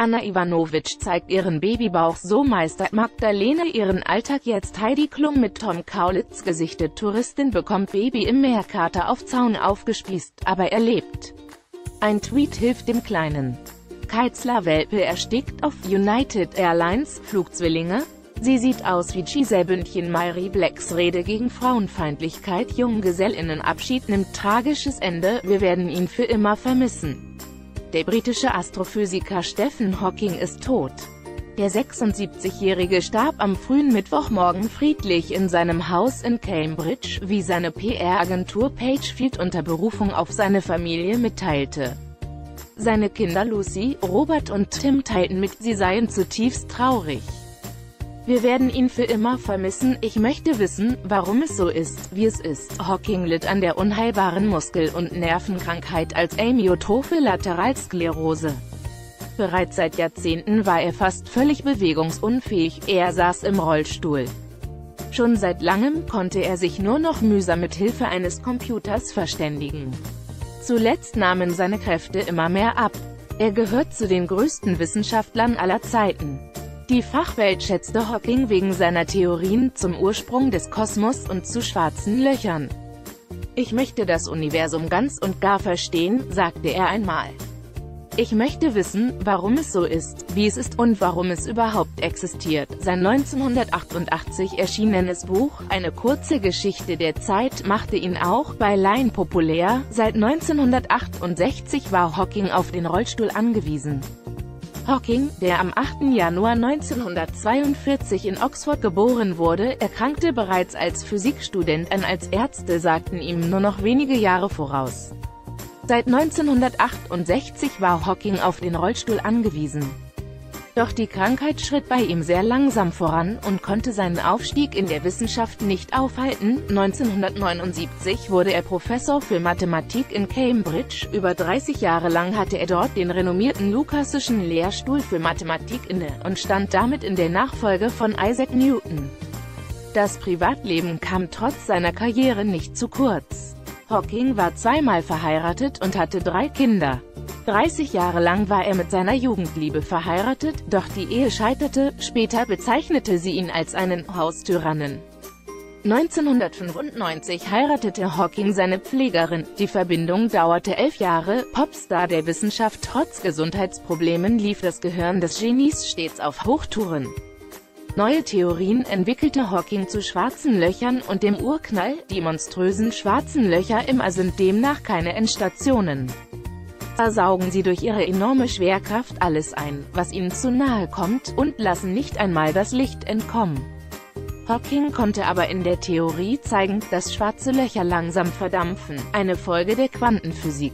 Anna Ivanovic zeigt ihren Babybauch so meistert Magdalena ihren Alltag jetzt Heidi Klum mit Tom Kaulitz gesichtet Touristin bekommt Baby im Meerkater auf Zaun aufgespießt, aber er lebt. Ein Tweet hilft dem Kleinen. Keitzler-Welpe erstickt auf United Airlines, Flugzwillinge? Sie sieht aus wie Giselle Bündchen Mairi Blacks Rede gegen Frauenfeindlichkeit Junggesellinnenabschied nimmt tragisches Ende, wir werden ihn für immer vermissen. Der britische Astrophysiker Stephen Hawking ist tot. Der 76-Jährige starb am frühen Mittwochmorgen friedlich in seinem Haus in Cambridge, wie seine PR-Agentur Pagefield unter Berufung auf seine Familie mitteilte. Seine Kinder Lucy, Robert und Tim teilten mit, sie seien zutiefst traurig. Wir werden ihn für immer vermissen, ich möchte wissen, warum es so ist, wie es ist. Hawking litt an der unheilbaren Muskel- und Nervenkrankheit als Amyotrophe Lateralsklerose. Bereits seit Jahrzehnten war er fast völlig bewegungsunfähig, er saß im Rollstuhl. Schon seit langem konnte er sich nur noch mühsam mit Hilfe eines Computers verständigen. Zuletzt nahmen seine Kräfte immer mehr ab. Er gehört zu den größten Wissenschaftlern aller Zeiten. Die Fachwelt schätzte Hawking wegen seiner Theorien zum Ursprung des Kosmos und zu schwarzen Löchern. Ich möchte das Universum ganz und gar verstehen, sagte er einmal. Ich möchte wissen, warum es so ist, wie es ist und warum es überhaupt existiert. Sein 1988 erschienenes Buch, eine kurze Geschichte der Zeit, machte ihn auch bei Laien populär. Seit 1968 war Hawking auf den Rollstuhl angewiesen. Hawking, der am 8. Januar 1942 in Oxford geboren wurde, erkrankte bereits als Physikstudent an als Ärzte sagten ihm nur noch wenige Jahre voraus. Seit 1968 war Hawking auf den Rollstuhl angewiesen. Doch die Krankheit schritt bei ihm sehr langsam voran und konnte seinen Aufstieg in der Wissenschaft nicht aufhalten. 1979 wurde er Professor für Mathematik in Cambridge. Über 30 Jahre lang hatte er dort den renommierten Lucasischen Lehrstuhl für Mathematik inne und stand damit in der Nachfolge von Isaac Newton. Das Privatleben kam trotz seiner Karriere nicht zu kurz. Hawking war zweimal verheiratet und hatte drei Kinder. 30 Jahre lang war er mit seiner Jugendliebe verheiratet, doch die Ehe scheiterte, später bezeichnete sie ihn als einen Haustyrannen. 1995 heiratete Hawking seine Pflegerin, die Verbindung dauerte elf Jahre, Popstar der Wissenschaft Trotz Gesundheitsproblemen lief das Gehirn des Genies stets auf Hochtouren. Neue Theorien entwickelte Hawking zu schwarzen Löchern und dem Urknall, die monströsen schwarzen Löcher im All sind demnach keine Endstationen saugen sie durch ihre enorme Schwerkraft alles ein, was ihnen zu nahe kommt, und lassen nicht einmal das Licht entkommen. Hawking konnte aber in der Theorie zeigen, dass schwarze Löcher langsam verdampfen, eine Folge der Quantenphysik.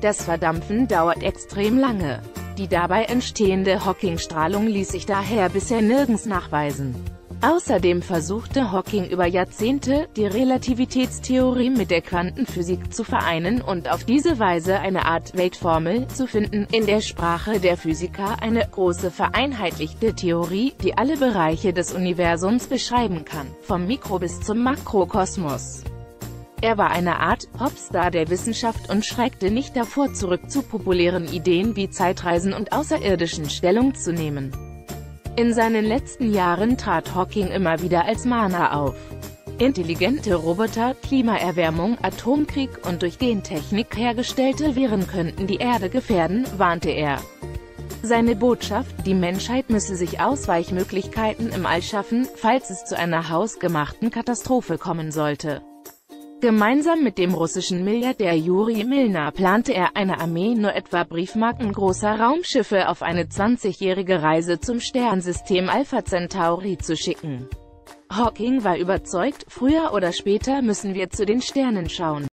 Das Verdampfen dauert extrem lange. Die dabei entstehende Hawking-Strahlung ließ sich daher bisher nirgends nachweisen. Außerdem versuchte Hawking über Jahrzehnte, die Relativitätstheorie mit der Quantenphysik zu vereinen und auf diese Weise eine Art Weltformel zu finden, in der Sprache der Physiker eine große vereinheitlichte Theorie, die alle Bereiche des Universums beschreiben kann, vom Mikro bis zum Makrokosmos. Er war eine Art Popstar der Wissenschaft und schreckte nicht davor zurück zu populären Ideen wie Zeitreisen und Außerirdischen Stellung zu nehmen. In seinen letzten Jahren trat Hawking immer wieder als Mahner auf. Intelligente Roboter, Klimaerwärmung, Atomkrieg und durch Gentechnik hergestellte Viren könnten die Erde gefährden, warnte er. Seine Botschaft, die Menschheit müsse sich Ausweichmöglichkeiten im All schaffen, falls es zu einer hausgemachten Katastrophe kommen sollte. Gemeinsam mit dem russischen Milliardär Juri Milner plante er eine Armee nur etwa briefmarkengroßer Raumschiffe auf eine 20-jährige Reise zum Sternsystem Alpha Centauri zu schicken. Hawking war überzeugt, früher oder später müssen wir zu den Sternen schauen.